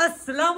अस्सलाम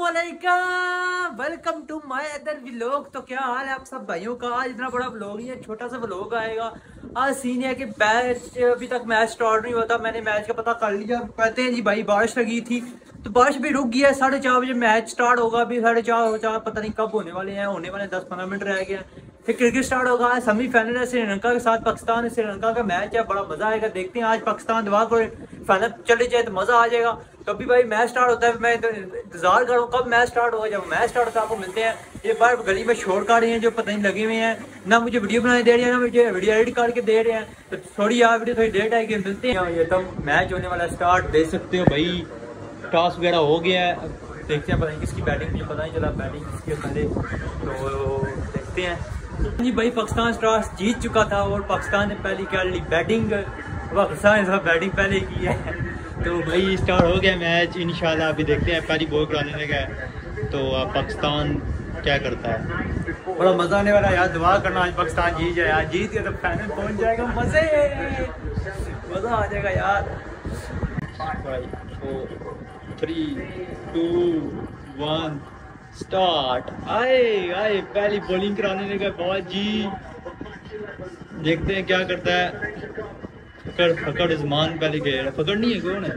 वालेकुम to my other vlog तो क्या हाल है आप सब भाइयों का? आज इतना बड़ा व्लॉग ही है, छोटा सा व्लॉग आएगा। आज सीन है कि मैच अभी तक मैच स्टार्ट नहीं होता मैंने मैच का पता कर लिया। कहते हैं जी, भाई बारिश लगी थी। तो बारिश भी रुक गई है। साढ़े चार बजे मैच स्टार्ट होगा। अभी साढ़े चार चार पता नहीं कब होने वाले हैं। होने वाले दस पंद्रह मिनट रह हैं। फिर क्रिकेट स्टार्ट होगा। आज सेमीफाइनल है श्रीलंका के साथ। पाकिस्तान श्रीलंका का मैच है। बड़ा मज़ा आएगा। देखते हैं आज पाकिस्तान करो फाइनल चले जाए तो मज़ा आ जाएगा। तो अभी भाई मैच स्टार्ट होता है, मैं तो इंतज़ार करूँ कब मैच स्टार्ट होगा, जब मैच स्टार्ट होता है आपको मिलते हैं। ये बार गली में शोर कर रहे हैं जो पता नहीं लगे हुए हैं, ना मुझे वीडियो बनाने दे रहे हैं, ना मुझे वीडियो एडिट करके दे रहे हैं। तो थोड़ी यार वीडियो थोड़ी लेट आएगी, मिलते हैं। ये तब मैच होने वाला स्टार्ट देख सकते हो भाई। टॉस वगैरह हो गया है। देखते हैं, पता नहीं किसकी बैटिंग मुझे पता नहीं चला बैटिंग किसकी पहले। तो देखते हैं। जी भाई, पाकिस्तान टॉस जीत चुका था और पाकिस्तान ने पहली कर ली? बैटिंग पाकिस्तान ने बैटिंग पहले की है। तो भाई स्टार्ट हो गया मैच इंशाल्लाह अभी देखते हैं पहली बॉल कराने लगा है। तो पाकिस्तान क्या करता है? बड़ा मज़ा आने वाला यार दुआ करना आज पाकिस्तान जीत जाए। यार जीत गया तो फाइनल पहुँच जाएगा मज़े। मज़ा आ जाएगा यार। भाई थ्री टू वन स्टार्ट आए आए पहली बॉलिंग कराने लगा बहुत जी। देखते हैं क्या करता है। फकड़ फकड़ इजमान पहले गए। फकड़ नहीं है, कौन है?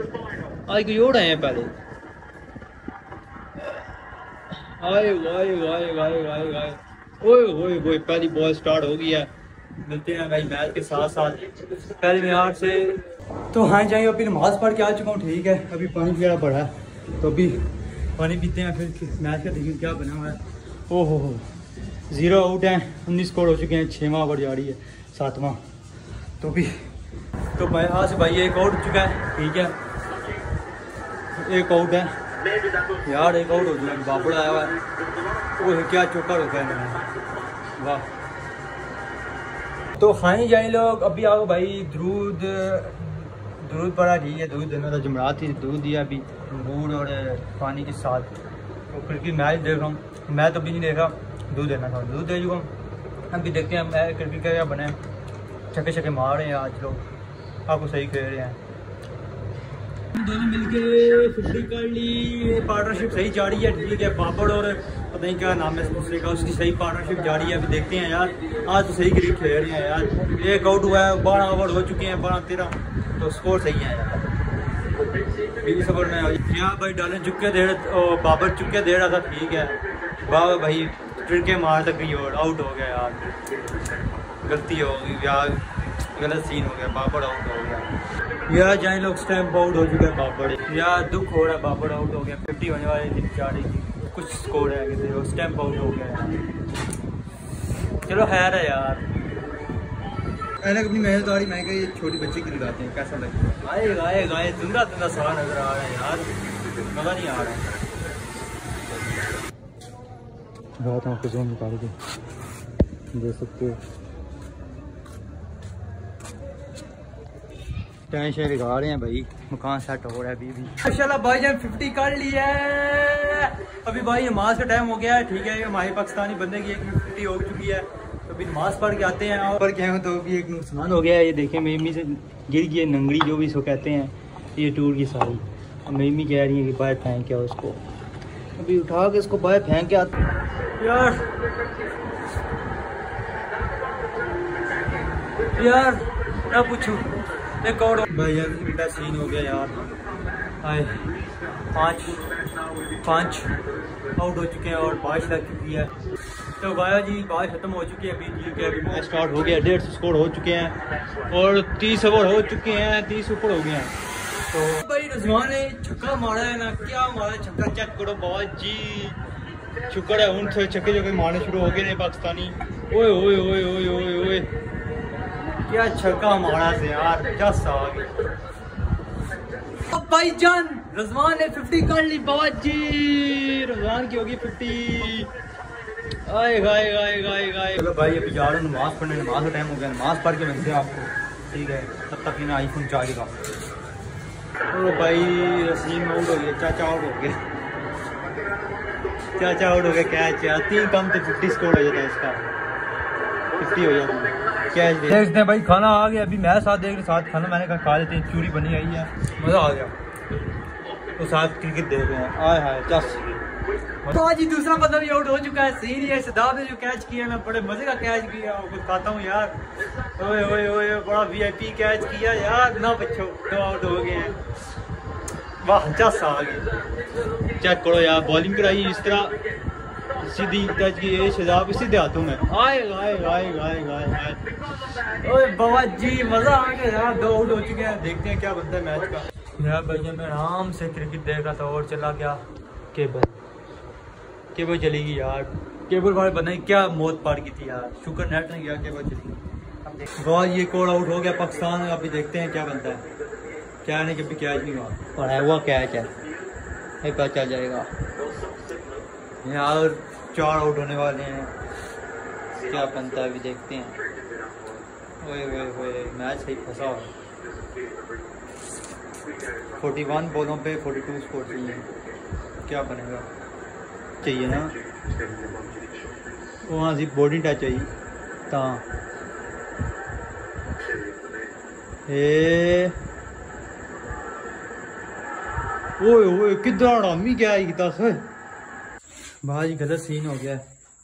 आज कोई और आए हैं पहले? आए आए आए आए आए आए। ओए ओए ओए, पहली बॉल स्टार्ट हो गई है। मिलते हैं भाई मैच के साथ साथ। पहले मियार से तो हाँ जाइए अभी नमाज़ पढ़ के आ चुका हूँ, ठीक है। अभी पानी वगैरह पड़ा है। तो अभी पानी पीते हैं, फिर मैच का देखिए क्या बना हुआ है। ओ हो हो। ज़ीरो आउट है। उन्नीस स्कोर हो चुके हैं छः ओवर जा रही है, सातवां। तो भी तो यहाँ से भाई एक आउट हो चुका है। ठीक है। एक आउट है। यार, एक आउट हो चुका है। बापड़ा आया हुआ है। वो क्या चौका रोका है वाह। तो खाए जाए लोग, अभी आओ भाई, दूध दूध पड़ा ठीक है, दूध देना था, जमरात थी दूध दिया अभी गुड़ और पानी के साथ। तो क्रिकेट मैच देख रहा हूँ। मैं तो अभी नहीं देखा, दूध देना था। दूध दे चुका हूँ। अभी देखते हैं, मैं क्रिकेट का क्या बने छके छके मार रहे हैं आज लोग। आपको सही कह रहे हैं। दोनों मिलके कर ली। पार्टनरशिप सही जा रही है, ठीक है पापड़ और पता नहीं क्या नाम है दूसरे का, उसकी सही पार्टनरशिप जा रही है, अभी देखते हैं यार। आज तो सही क्रिकेट खेल रहे हैं यार। एक आउट हुआ है, बारह ओवर हो चुके हैं, बारह, तेरह। तो स्कोर सही है यार। बीस ओवर में यहाँ भाई, डाले चुके दे बाबर चुके दे रहा था ठीक है। बाबा भाई, फिर के मार तक आउट हो गया यार। गलती हो गई यार। गलत सीन हो गया बाबर आउट हो गया। यार जाए लोग स्टैम्प आउट हो चुका है बाबर यार दुख हो रहा है बाबर आउट हो गया। फिफ्टी होने वाले दिन चार कुछ स्कोर है किसी स्टैम्प आउट हो गया। चलो खैर है यार। मैंने अपनी मेहनतदारी मैं ये छोटी बच्चे की लगाते हैं कैसा लगेगा आए गाए गाए ज़िंदा ज़िंदा सवा नज़र आ रहा है यार। मज़ा नहीं आ रहा। है रात आपको जोन निकाल के देख सकते हो। टेंशन लगा रहे हैं भाई। मकान सेट हो रहा है अभी भी। माशाल्लाह भाई जान फिफ्टी कर ली है। अभी भाई नमाज़ का टाइम हो गया है ठीक है हमारे पाकिस्तानी बंदे की एक फिफ्टी हो चुकी है। तो अभी नमाज़ पढ़ के आते हैं और क्या हो तो अभी एक नुकसान हो गया है। ये देखें मेमी से गिर गई है नंगड़ी जो भी इसको कहते हैं ये टूर की सारी। और मेमी कह रही है कि बाहर फेंक के उसको अभी उठा के इसको बाहर फेंक के आते यार। यार ना पूछू। एक और भाई यार बेटा सीन हो गया यार। हाय पाँच पाँच आउट हो चुके हैं और बारिश लग चुकी है। तो भाया जी बारिश खत्म हो चुकी है अभी जी के अभी मैच स्टार्ट हो गया डेढ़ सौ स्कोर हो चुके हैं और तीस ओवर हो चुके हैं तीस ऊपर हो गए हैं। तो भाई रजवान ने छक्का मारा है ना क्या मारा छक्का चेक करो बहुत जी। शुक्र है उन छक्के जो मारने शुरू हो गए पाकिस्तानी। ओए ओए ओए ओए ओए ओए। क्या छक्का मारा से यार जस आ गई भाई जान, रजवान ने 50 कर ली बाबा जी रजवान की होगी 50 आए गाए गाए गाए गाए। चलो भाई, अभी जा रहे हैं नमाज़ पढ़ने। नमाज़ का टाइम हो गया। नमाज़ पढ़ के मिलते हैं आपको। ठीक है, तब तक इन्हें आई फ़ोन चार्ज का तो भाई, रसीम आउट हो गया। चाचा आउट हो गया। चाचा आउट हो गया। क्या चाह तीन कम तो फिफ्टी स्कोर हो जाता है इसका। फिफ्टी हो जाती कैच देखते हैं भाई खाना आ गया। अभी मैं साथ देख रहे साथ खाना मैंने कहा खा लेते हैं चूरी बनी आई है। मज़ा आ गया। तो साथ क्रिकेट देख रहे हैं। आए हाय चस। तो आज ही दूसरा बंदा भी आउट हो चुका है सही है सदाब ने जो कैच किया ना बड़े मज़े का कैच किया कुछ खाता हूँ यार। ओए ओए ओए बड़ा वीआईपी कैच किया यार। ना बच्चों दो आउट हो गए हैं। वाह चस आ गए। चेक करो यार बॉलिंग कराई इस तरह। सीधी टच की ये शदाब सीधे हाथों में। आए आए आए आए आए आए ओए बाबा जी मज़ा आ गया यार दो आउट हो चुके हैं। देखते हैं क्या बनता है मैच का। यार भैया मैं आराम से क्रिकेट देख रहा था और चला गया केबल केबल चली गई यार। केबल वाले बंदे क्या मौत पार की थी यार। शुक्र नेट नहीं गया केबल चली गई। वाह ये कोड आउट हो गया पाकिस्तान अभी देखते हैं क्या बनता है। क्या नहीं कभी कैच नहीं हुआ। और हुआ कैच है। पता चल जाएगा। यार चार आउट होने वाले हैं। क्या बनता है, अभी देखते हैं। ओए ओए ओए, मैच सही फंसा। हुआ फोर्टी वन बॉलों पे फोर्टी टू स्कोर चाहिए। क्या बनेगा? चाहिए ना? वहाँ से बॉडी टच चाहिए ता। ए। ओए ओए, किधर हड़ामी क्या आई दस? भाई गलत सीन हो गया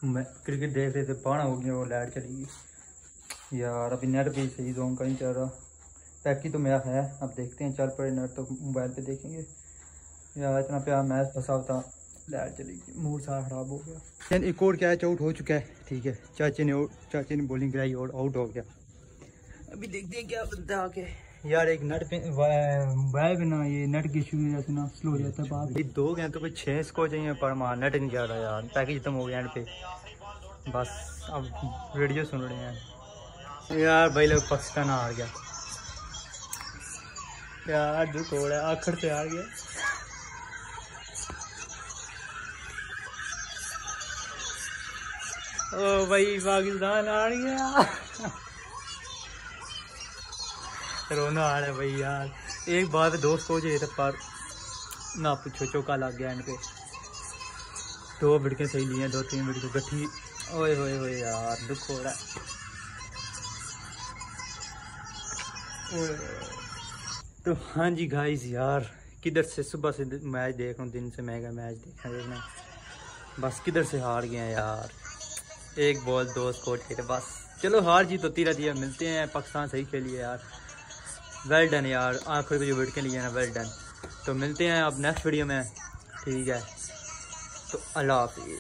मैं क्रिकेट देख रहे थे पाना हो गया वो लाइट चली गई यार अभी नेट भी सही जोन का नहीं चल रहा पैकी तो मेरा है अब देखते हैं चल पड़े नेट तो मोबाइल पे देखेंगे यार इतना प्यार मैच फंसा होता लाइट चली गई मूड सारा खराब हो गया एक और कैच आउट हो चुका है ठीक है चाचे ने चाचे ने बॉलिंग कराई और आउट हो गया अभी देखते हैं क्या बनता है आगे यार, एक नट पे मोबाइल पे ना, ये नेट की इशू जैसे ना स्लो हो जाता है बात। दो गए तो कोई छः स्कोर चाहिए पर मार नेट नहीं जा रहा यार। पैकेज खत्म हो गया एंड पे। बस, अब रेडियो सुन रहे हैं। यार, भाई, लोग पाकिस्तान हार गया। यार दुख हो रहा है, आखिर से हार गया। ओ भाई, पाकिस्तान हार गया। रोना आ रहा है भाई यार। एक बार दोस्त हो जाए तो पर ना पूछो, चौका लग गया इनके। दो बिड़के सही लिए दो तीन बिड़के गठी। ओए होए होए यार, दुख हो रहा है। तो हाँ जी गाइस यार, किधर से सुबह से मैच देख रहा हूँ, दिन से मैं मैच देखना देखना बस किधर से हार गया यार। एक बॉल दो स्कोर थे, बस। चलो हार जीत होती रहती है मिलते हैं, पाकिस्तान सही खेलिए यार। वेल डन यार। आखिर को जो के लिए ना वेल डन तो मिलते हैं आप नेक्स्ट वीडियो में। ठीक है। तो अल्लाह हाफिज़।